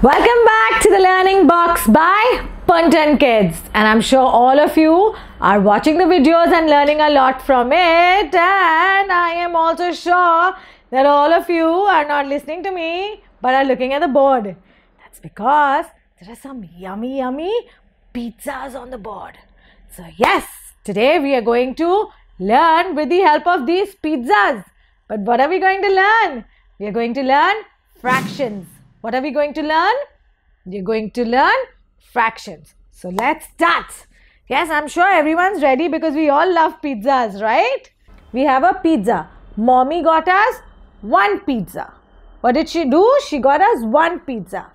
Welcome back to the Learning Box by PunToon Kids. And I'm sure all of you are watching the videos and learning a lot from it. And I am also sure that all of you are not listening to me but are looking at the board. That's because there are some yummy, yummy pizzas on the board. So, yes, today we are going to learn with the help of these pizzas. But what are we going to learn? We are going to learn fractions. What are we going to learn? You're going to learn fractions. So let's start. Yes, I'm sure everyone's ready because we all love pizzas, right? We have a pizza. Mommy got us one pizza. What did she do? She got us one pizza.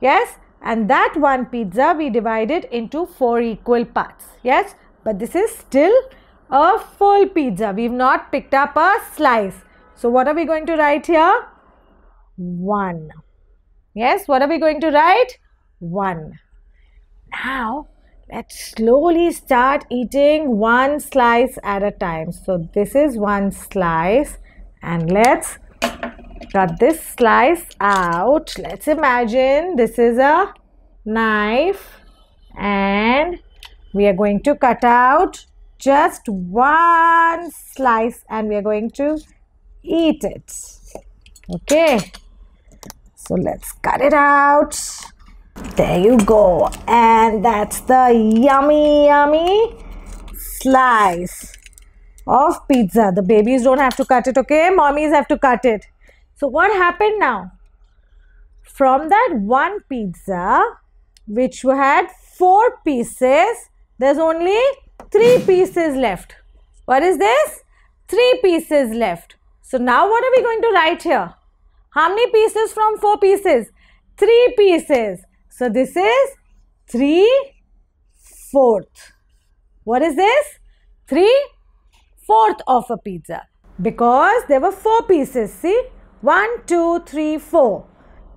Yes, and that one pizza we divided into four equal parts. Yes, but this is still a full pizza. We've not picked up a slice. So what are we going to write here? 1. Yes, what are we going to write? 1. Now, let's slowly start eating one slice at a time. So, this is one slice and let's cut this slice out. Let's imagine this is a knife and we are going to cut out just one slice and we are going to eat it. Okay. So let's cut it out. There you go. And that's the yummy, yummy slice of pizza. The babies don't have to cut it, okay? Mommies have to cut it. So what happened now? From that one pizza, which had four pieces, there's only three pieces left. What is this? Three pieces left. So now what are we going to write here? How many pieces from four pieces? Three pieces. So this is three fourth. What is this? Three fourth of a pizza. Because there were four pieces. See? One, two, three, four.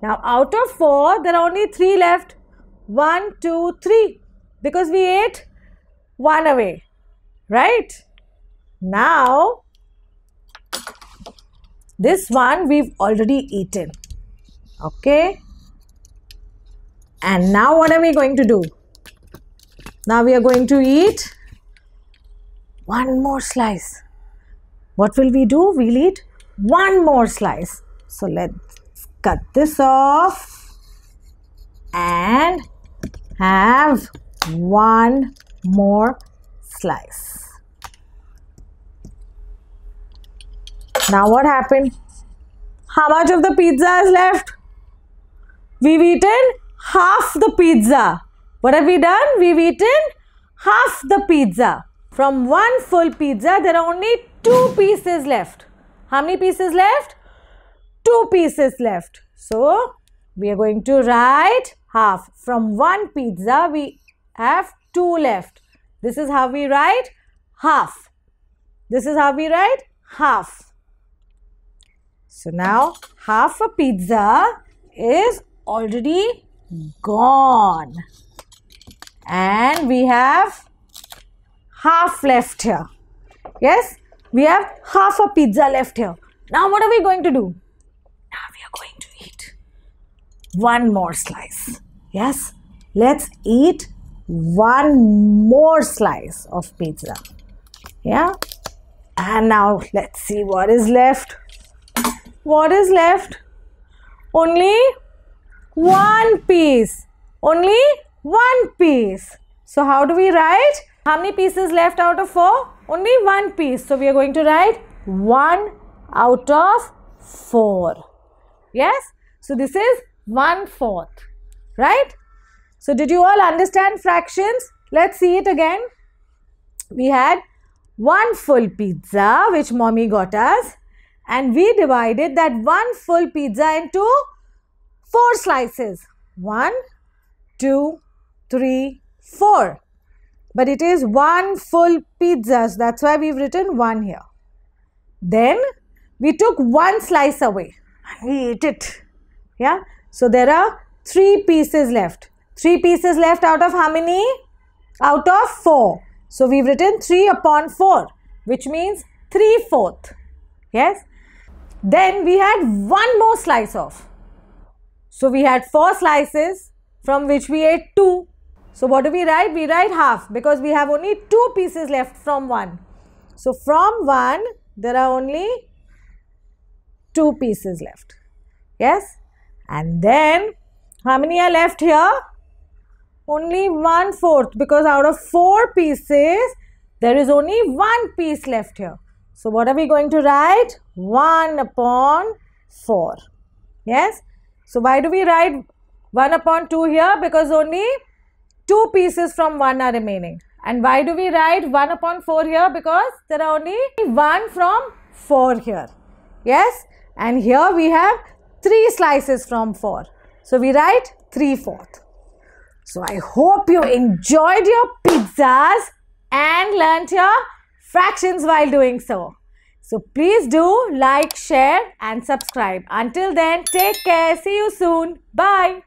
Now out of four, there are only three left. One, two, three. Because we ate one away. Right? Now this one we've already eaten. Okay? And now what are we going to do? Now we are going to eat one more slice. What will we do? We'll eat one more slice. So let's cut this off and have one more slice Now what happened? How much of the pizza is left? We've eaten half the pizza. What have we done? We've eaten half the pizza. From one full pizza, there are only two pieces left. How many pieces left? Two pieces left. So, we are going to write half. From one pizza, we have two left. This is how we write half. This is how we write half. So now half a pizza is already gone. And we have half left here. Yes, we have half a pizza left here. Now what are we going to do? Now we are going to eat one more slice. Yes, let's eat one more slice of pizza. Yeah, and now let's see what is left what is left? Only one piece. Only one piece. So how do we write? How many pieces left out of four? Only one piece. So we are going to write one out of four. Yes? So this is one fourth. Right? So did you all understand fractions? Let's see it again. We had one full pizza which mommy got us and we divided that one full pizza into four slices. One, two, three, four. But it is one full pizza. So that's why we've written one here. Then we took one slice away we ate it. Yeah. So there are three pieces left. Three pieces left out of how many? Out of four. So we've written 3 upon 4 which means 3 fourth. Yes. Then we had one more slice off. So we had 4 slices from which we ate 2. So what do we write? We write half because we have only 2 pieces left from 1. So from 1 there are only 2 pieces left. Yes? And then how many are left here? Only one fourth because out of 4 pieces there is only one piece left here. So what are we going to write? 1 upon 4. Yes? So why do we write 1 upon 2 here? Because only 2 pieces from 1 are remaining. And why do we write 1 upon 4 here? Because there are only 1 from 4 here. Yes? And here we have 3 slices from 4. So we write 3 fourth. So I hope you enjoyed your pizzas and learnt your fractions while doing so. So please do like, share and subscribe. Until then, take care. See you soon. Bye.